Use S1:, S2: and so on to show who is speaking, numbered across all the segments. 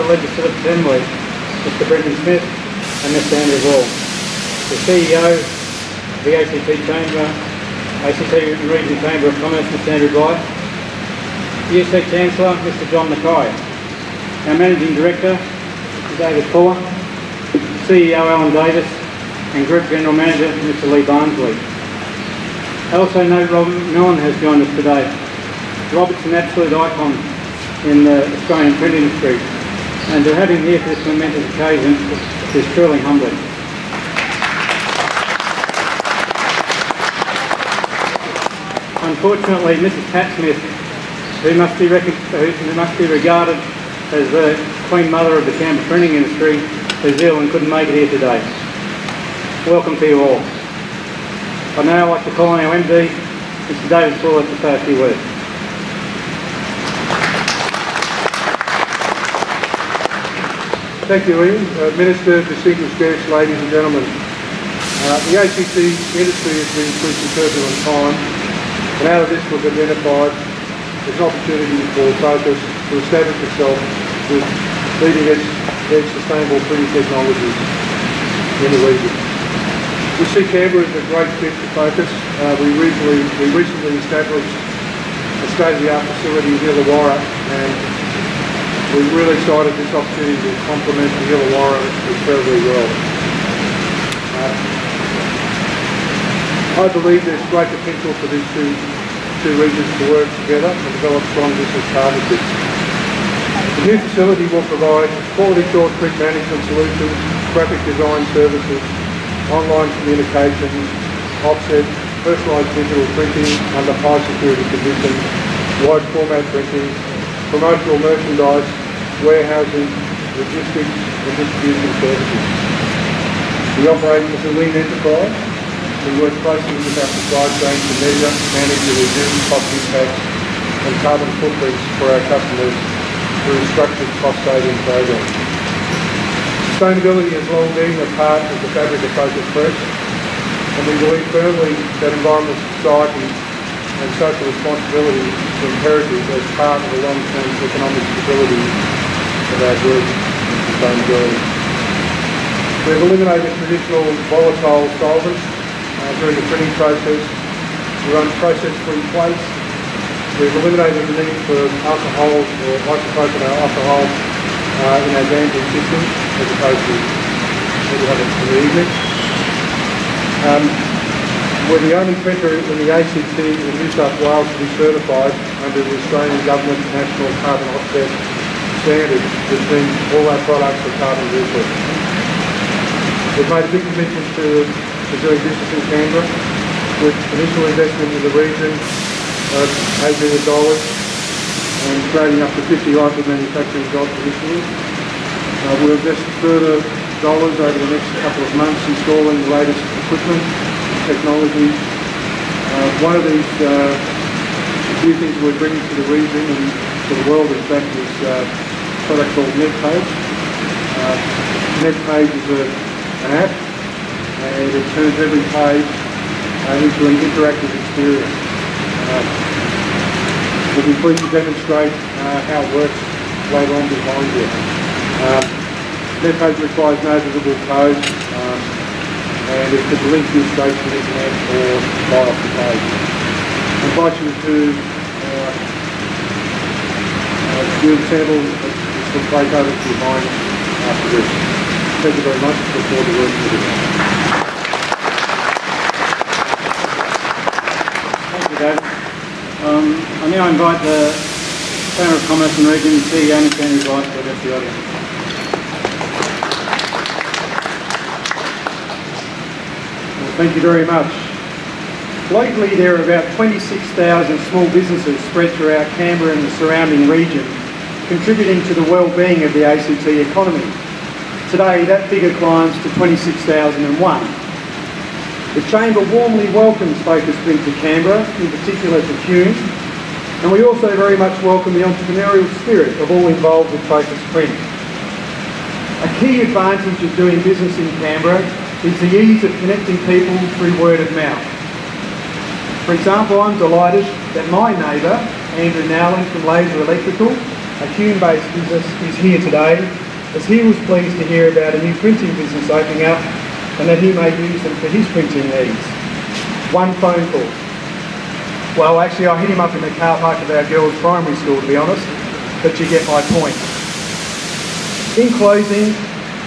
S1: the Legislative Assembly, Mr Brendan Smyth and Mr Andrew Wall. The CEO of the ACT Chamber, ACT Region Chamber of Commerce, Mr Andrew Blight. The UC Chancellor, Mr John Mackay. Our Managing Director, Mr David Fuller. CEO Alan Davis and Group General Manager, Mr Lee Barnsley. I also know Robert Millen has joined us today. Robert's an absolute icon in the Australian print industry and to have him here for this momentous occasion is truly humbling. Unfortunately, Mrs Pat Smith, who must be, who must be regarded as the Queen Mother of the Canberra printing industry, is ill and couldn't make it here today. Welcome to you all. I'd now like to call on our MD, Mr David Fuller, to say a few words.
S2: Thank you, Ian. Uh, Minister, distinguished guests, ladies and gentlemen. Uh, the ACT industry has been through some turbulent times, and out of this was identified as an opportunity for Focus to establish itself with leading edge, edge sustainable printing technologies in the region. We see Canberra as a great fit for Focus. Uh, we, recently, we recently established a state-of-the-art facility in Illawarra and we're really excited this opportunity to complement the Illawarra incredibly well. Uh, I believe there's great potential for these two, two regions to work together and develop strong business partnerships. The new facility will provide quality short print management solutions, graphic design services, online communications, offset, personalised digital printing under high security conditions, wide format printing, promotional merchandise, warehousing, logistics and distribution services. We operate as a lean enterprise. We work closely with our supply chain to measure, manage and reduce cost impacts and carbon footprints for our customers through structured cost saving programs. Sustainability has long been a part of the fabric of Focus Press, and we believe firmly that environmental society and social responsibility is imperative as part of the long-term economic stability of our group and sustainability. We have eliminated traditional volatile solvents uh, during the printing process. We run process-free plates. We've eliminated the need for alcohol or isopropyl alcohol uh, in our gantry system as opposed to what we have in the evening. Um, we're the only printer in the ACT in New South Wales to be certified under the Australian Government National Carbon Offset Standard, which means all our products are carbon neutral. We've made a big commitment to, to doing business in Canberra with initial investment in the region of $8 million and creating up to 50 rifle manufacturing jobs initially. Uh, we'll invest further dollars over the next couple of months installing the latest equipment, technology. Uh, one of these uh, new things we're bringing to the region and to the world in fact is uh, product called NetPage. Uh, NetPage is a, an app and it turns every page uh, into an interactive experience. Uh, We'll be pleased to demonstrate uh, how it works later on behind you. NetPage requires no visible code um, and it can link you straight to the internet or right off the page. I invite you to uh, uh, view the sample which will take over behind after this. Thank you very much. Look forward to working you.
S1: Thank you, David. Um, I now invite the Chamber of Commerce and Region CEO, Andrew to address the audience.
S2: Well, thank you very much. Locally, there are about 26,000 small businesses spread throughout Canberra and the surrounding region, contributing to the well-being of the ACT economy. Today, that figure climbs to 26,001. The Chamber warmly welcomes Focus Print to Canberra, in particular to Hume, and we also very much welcome the entrepreneurial spirit of all involved with Focus Print. A key advantage of doing business in Canberra is the ease of connecting people through word of mouth. For example, I'm delighted that my neighbour, Andrew Nowland from Laser Electrical,
S3: a Hume-based business, is here today as he was pleased to hear about a new printing business opening up and that he may use them for his printing needs. One phone call. Well, actually, I hit him up in the car park of our girls' primary school, to be honest, but you get my point. In closing,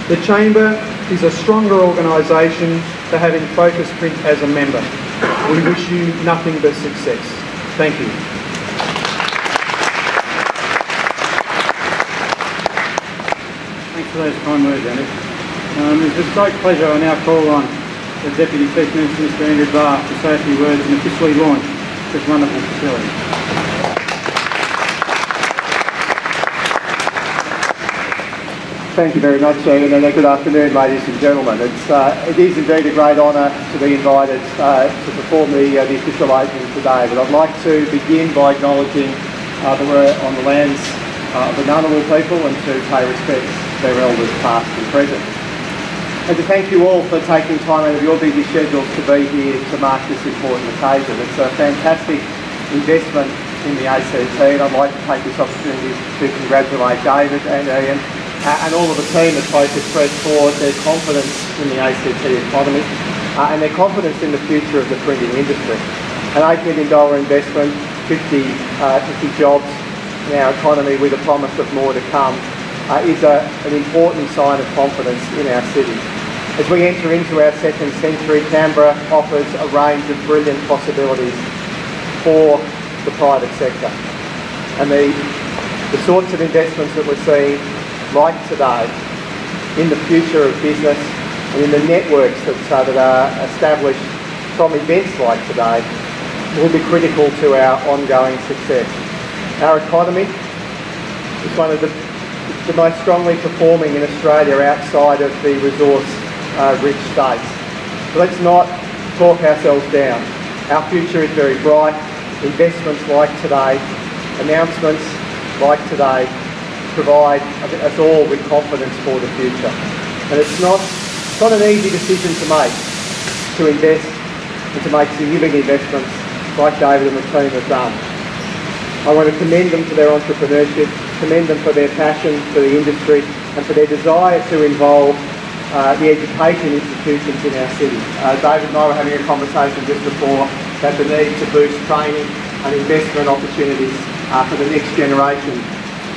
S3: the Chamber is a stronger organisation for having Focus Print as a member. We wish you nothing but success. Thank you.
S1: Those kind words, Andy. Um, it's with great pleasure I now call on the Deputy Chief Minister, Mr Andrew Barr, to say a few words and officially launch this wonderful facility.
S4: Thank you very much, Chairman, and good afternoon, ladies and gentlemen. It's, uh, it is indeed a great honour to be invited uh, to perform the, uh, the official opening today, but I'd like to begin by acknowledging uh, that we're on the lands uh, of the Ngunnawal people and to pay respects their elders past and present. And to thank you all for taking time out of your busy schedules to be here to mark this important occasion. It's a fantastic investment in the ACT and I'd like to take this opportunity to congratulate David and Ian uh, and all of the team at Focus Press for their confidence in the ACT economy uh, and their confidence in the future of the printing industry. An $8 million investment, 50, uh, 50 jobs in our economy with a promise of more to come uh, is a, an important sign of confidence in our city. As we enter into our second century, Canberra offers a range of brilliant possibilities for the private sector. And the, the sorts of investments that we're seeing like today in the future of business and in the networks that, uh, that are established from events like today will be critical to our ongoing success. Our economy is one of the, the most strongly performing in Australia outside of the resource uh, rich states. But let's not talk ourselves down. Our future is very bright. Investments like today, announcements like today provide us all with confidence for the future. And it's not, it's not an easy decision to make, to invest and to make significant investments like David and the team have done. I want to commend them for their entrepreneurship, commend them for their passion for the industry and for their desire to involve uh, the education institutions in our city. Uh, David and I were having a conversation just before about the need to boost training and investment opportunities uh, for the next generation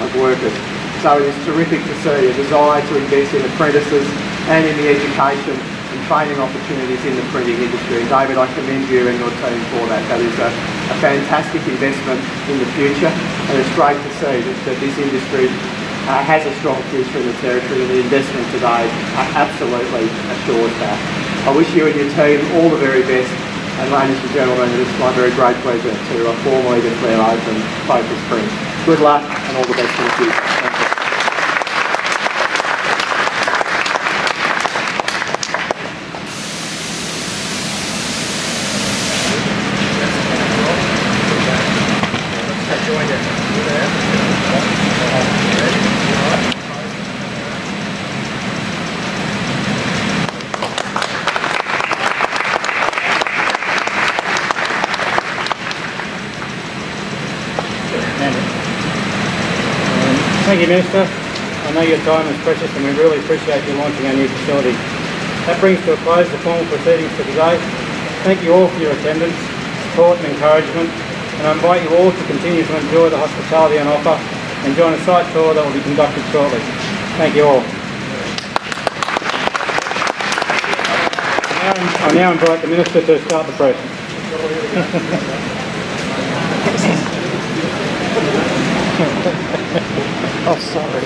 S4: of workers. So it is terrific to see a desire to invest in apprentices and in the education and training opportunities in the printing industry. David, I commend you and your team for that. That is a, a fantastic investment in the future and it's great to see that, that this industry uh, has a strong future in the territory and the investment today absolutely assures that. I wish you and your team all the very best and ladies and gentlemen, it is my very great pleasure to uh, formally declare open Focus Print. Good luck and all the best in the future. Thank you.
S1: Minister. I know your time is precious and we really appreciate you launching our new facility. That brings to a close the formal proceedings for today. Thank you all for your attendance, support and encouragement and I invite you all to continue to enjoy the hospitality on offer and join a site tour that will be conducted shortly. Thank you all. I now invite the Minister to start the process.
S4: Oh, sorry.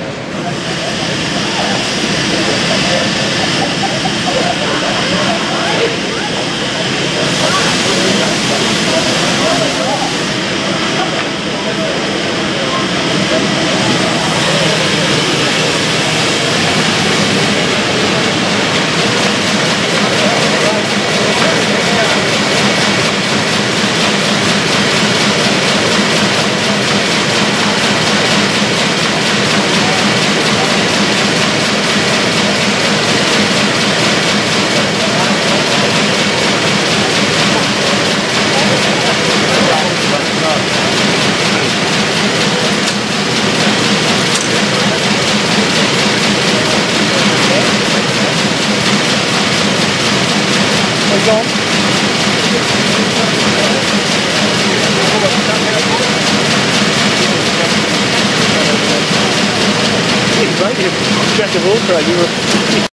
S5: Jack of